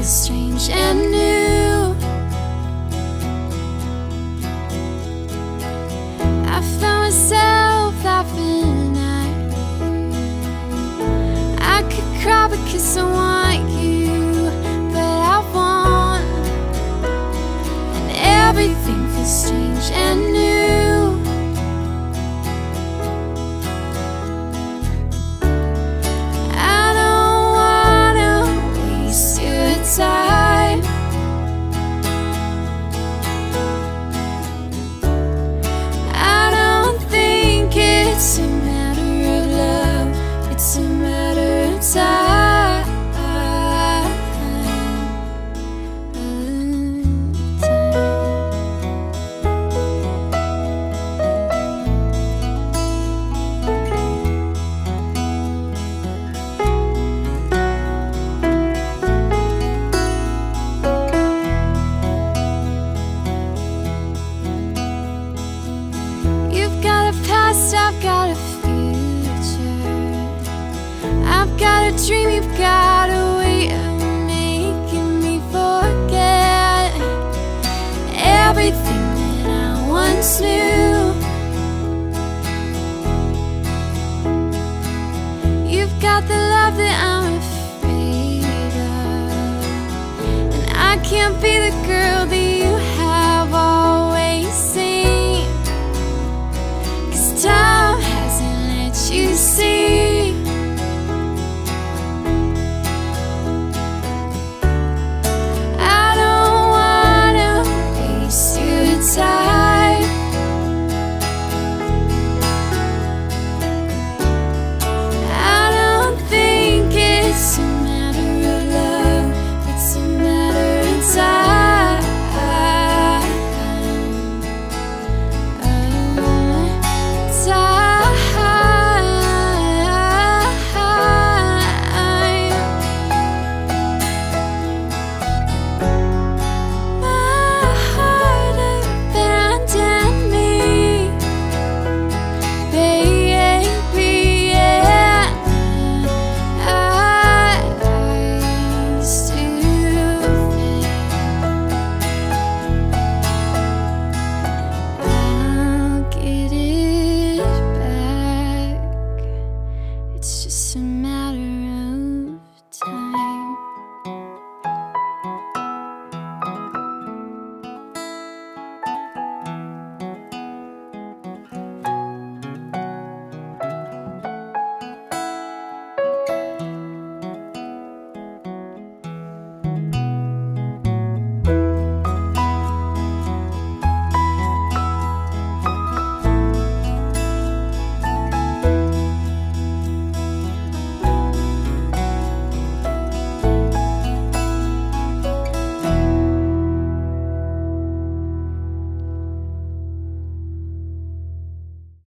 feels strange and new. I found myself laughing at. I could cry because I want you, but I want, and everything feels strange and I've got a future. I've got a dream, you've got a way of making me forget everything